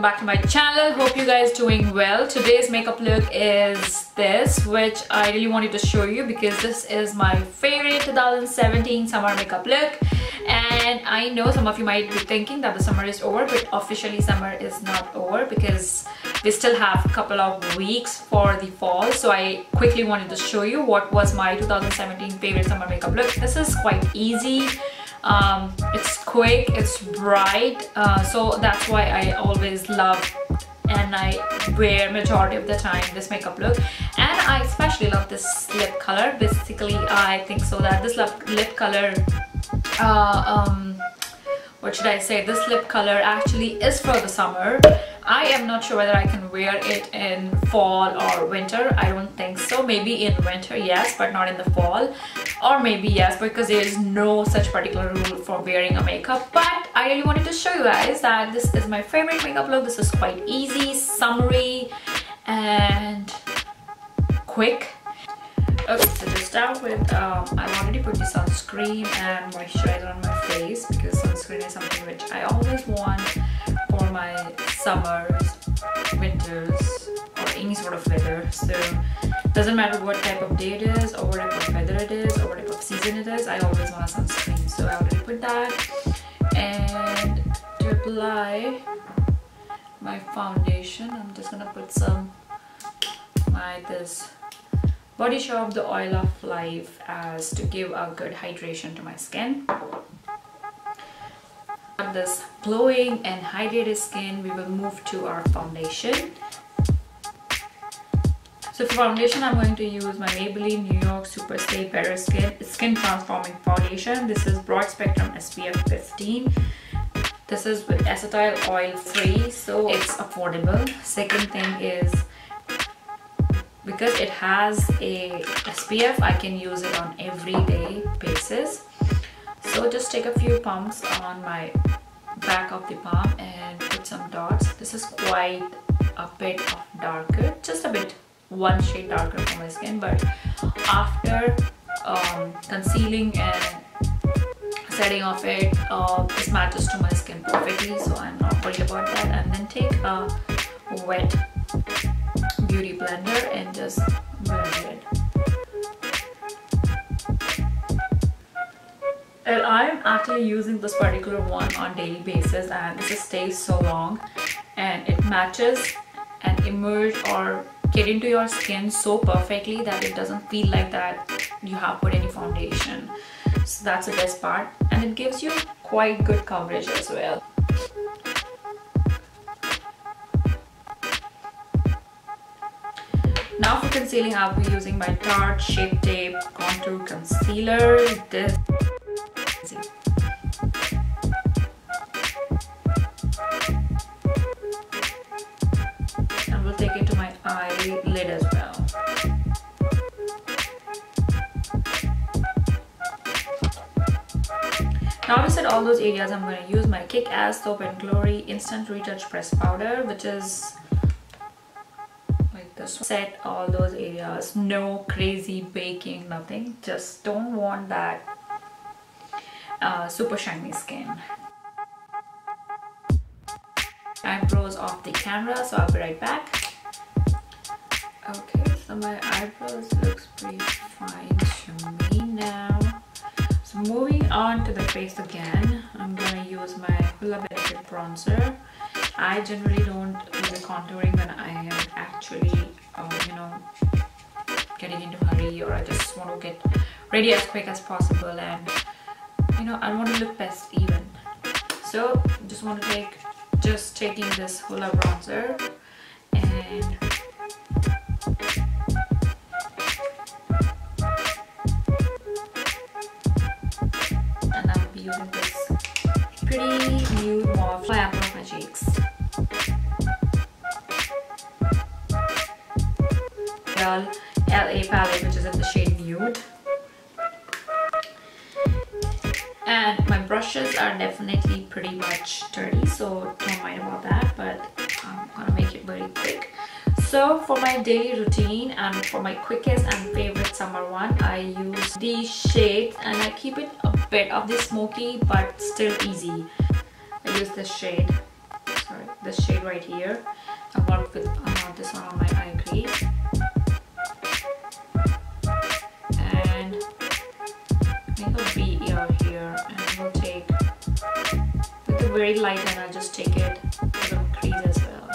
welcome back to my channel. Hope you guys doing well. Today's makeup look is this which I really wanted to show you because this is my favorite 2017 summer makeup look. And I know some of you might be thinking that the summer is over but officially summer is not over because we still have a couple of weeks for the fall. So I quickly wanted to show you what was my 2017 favorite summer makeup look. This is quite easy um, it's quick it's bright uh, so that's why I always love and I wear majority of the time this makeup look. And I especially love this lip color. Basically I think so that this lip, color uh, um, what should I say this lip color actually is for the summer. I am not sure whether I can wear it in fall or winter. I don't think so. Maybe in winter yes but not in the fall. Or maybe yes because there is no such particular rule for wearing a makeup. But I really wanted to show you guys that this is my favorite makeup look. This is quite easy summery and quick start with, um, I've already put the sunscreen and moisturizer on my face because sunscreen is something which I always want for my summers, winters, or any sort of weather. So it doesn't matter what type of day it is or what type of weather it is or what type of season it is, I always want sunscreen. So I already put that. And to apply my foundation, I'm just gonna put some like this Body Shop the Oil of Life as to give a good hydration to my skin. This glowing and hydrated skin, we will move to our foundation. So for foundation, I'm going to use my Maybelline New York Super Stay Better Skin Skin Transforming Foundation. This is Broad Spectrum SPF 15. This is with acetyl oil free, so it's affordable. Second thing is because it has a SPF I can use it on everyday basis. So just take a few pumps on my back of the palm and put some dots. This is quite a bit of darker just a bit one shade darker for my skin but after um, concealing and setting off it uh, this matches to my skin perfectly so I'm not worried about that. And then take a wet beauty blender and just blend it. And I'm actually using this particular one on daily basis and this stays so long and it matches and emerge or get into your skin so perfectly that it doesn't feel like that you have put any foundation. So that's the best part and it gives you quite good coverage as well. Now for concealing, I'll be using my Tarte Shape Tape Contour Concealer. This and we'll take it to my eyelid as well. Now to set all those areas, I'm going to use my Kick-Ass Soap and Glory Instant Retouch Press Powder, which is set all those areas. No crazy baking nothing. Just don't want that uh, super shiny skin. Eyebrows off the camera so I'll be right back. Okay so my eyebrows looks pretty fine to me now. So moving on to the face again I'm gonna use my Hoola Benefit bronzer. I generally don't do the contouring when I am actually, you know, getting into hurry or I just want to get ready as quick as possible and, you know, I want to look best even. So, just want to take, just taking this Hoola bronzer and and I'll be using this pretty nude mauve on my cheeks. LA palette which is in the shade Nude. And my brushes are definitely pretty much dirty so don't mind about that but I'm gonna make it very quick. So for my daily routine and for my quickest and favorite summer one, I use these shades and I keep it a bit of the smoky but still easy. I use this shade. Sorry. this shade right here I work with uh, this one on my eye crease a V ear here and we'll take with a very light and I'll just take it to the crease as well.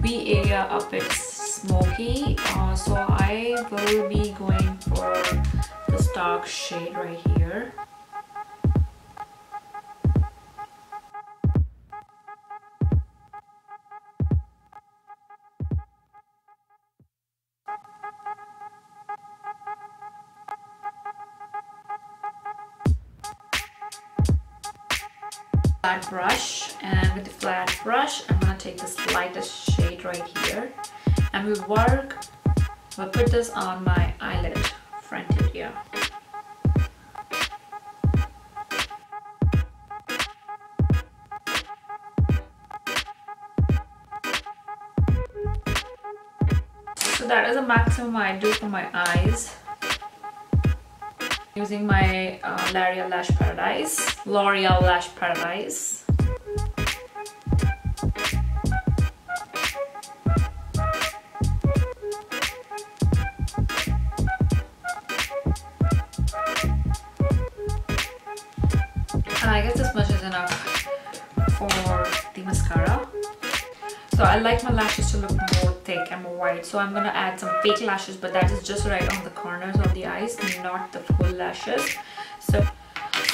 V area up it's smoky uh, so I will be going for this dark shade right here flat brush and with the flat brush I'm gonna take this lightest shade right here. And we work we'll put this on my eyelid front area. So that is the maximum I do for my eyes using my uh, L'Oreal Lash Paradise. L'Oreal Lash Paradise. I guess this much is enough for the mascara. So I like my lashes to look more thick and white. So I'm gonna add some fake lashes, but that is just right on the corners of the eyes, not the full lashes. So,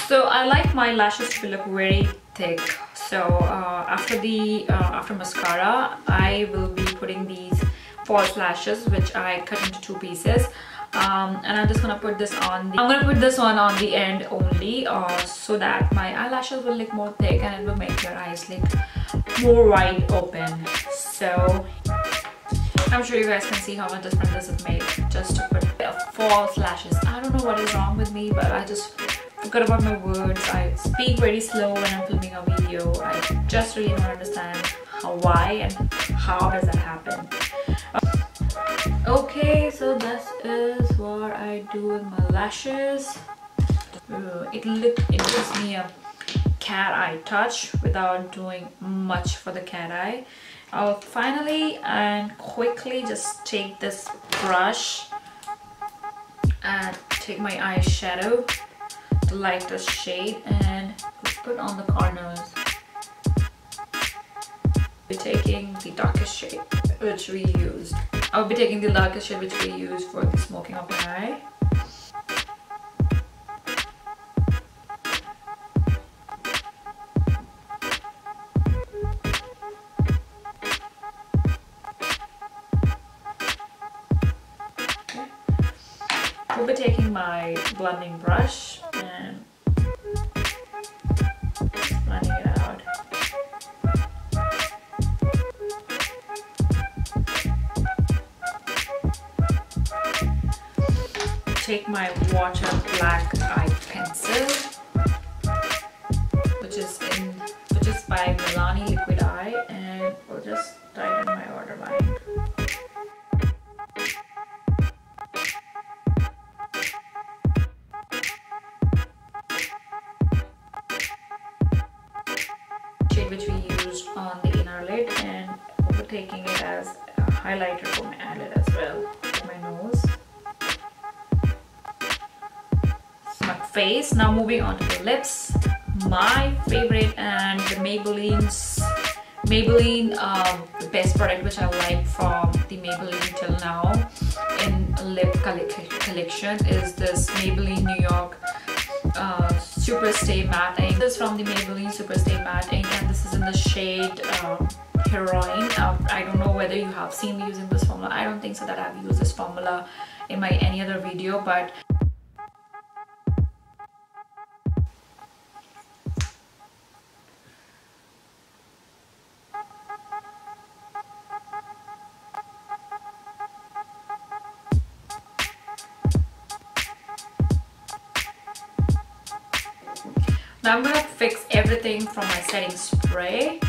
so I like my lashes to look very thick. So uh, after the uh, after mascara, I will be putting these false lashes, which I cut into two pieces. Um, and I'm just gonna put this on the, I'm gonna put this one on the end only uh, so that my eyelashes will look more thick and it will make your eyes look more wide open so I'm sure you guys can see how much difference this has made just to put false lashes. I don't know what is wrong with me but I just forgot about my words. I speak very slow when I'm filming a video. I just really don't understand how why and how does that happen. Okay so this is what I do with my lashes. It look it gives me a cat eye touch without doing much for the cat eye I'll finally and quickly just take this brush and take my eyeshadow the lightest shade and put on the corners. We're taking the darkest shade which we used. I'll be taking the darkest shade which we used for the smoking of my eye We'll be taking my blending brush and blending it out. Take my water black eye pencil, which is in which is by Milani Liquid Eye, and we'll just taking it as a highlighter for my eyelid as well my nose. My face. Now moving on to the lips. My favorite and the Maybelline's Maybelline um, the best product which I like from the Maybelline till now in lip collection is this Maybelline New York uh, Super Stay Matte ink. This is from the Maybelline Super Stay Matte ink and this is in the shade um, Heroine. Uh, I don't know whether you have seen me using this formula. I don't think so that I've used this formula in my any other video but Now I'm gonna fix everything from my setting spray.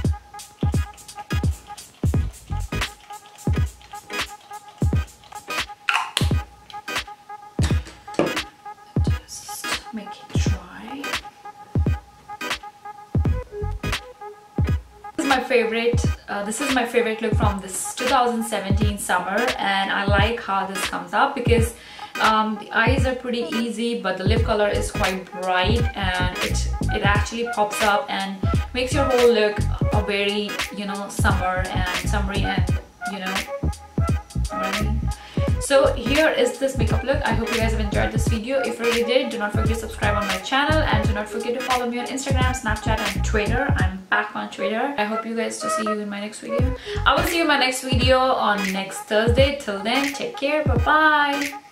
Favorite, uh, this is my favorite look from this 2017 summer and I like how this comes up because um, the eyes are pretty easy but the lip color is quite bright and it, it actually pops up and makes your whole look a very, you know, summer and summery and, you know, so here is this makeup look. I hope you guys have enjoyed this video. If you really did, do not forget to subscribe on my channel and do not forget to follow me on Instagram, Snapchat and Twitter. I'm back on Twitter. I hope you guys to see you in my next video. I will see you in my next video on next Thursday. Till then, take care. Bye-bye.